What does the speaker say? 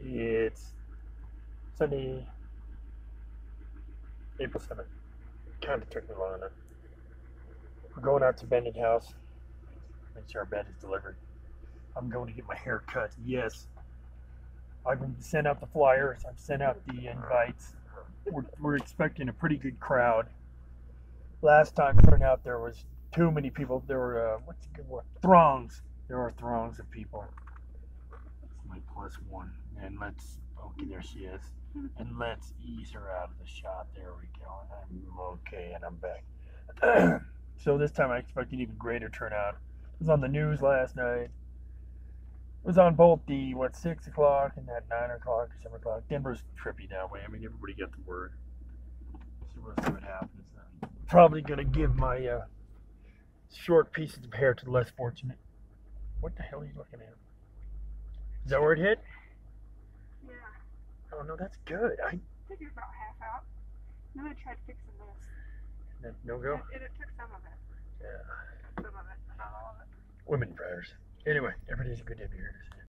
It's Sunday, April 7th. Kind of took me long enough. We're going out to Bennett House. Make sure our bed is delivered. I'm going to get my hair cut. Yes. I've sent out the flyers. I've sent out the invites. We're, we're expecting a pretty good crowd. Last time turned out there was too many people. There were uh, what's a good word? Throngs. There are throngs of people. That's my plus one. And let's okay, there she is. And let's ease her out of the shot. There we go. And I'm okay, and I'm back. so this time I expect an even greater turnout. It was on the news last night. It was on both the what six o'clock and that nine o'clock or seven o'clock. Denver's trippy that way. I mean, everybody got the word. So we'll see what happens. Probably gonna give my uh, short pieces of hair to the less fortunate. What the hell are you looking at? Is that where it hit? No, that's good. I figured about half out. Then I tried fixing this. that- no go. It, it took some of it. Yeah. Some of it, not all of it. Women prayers. Anyway, every day's a good day to be here.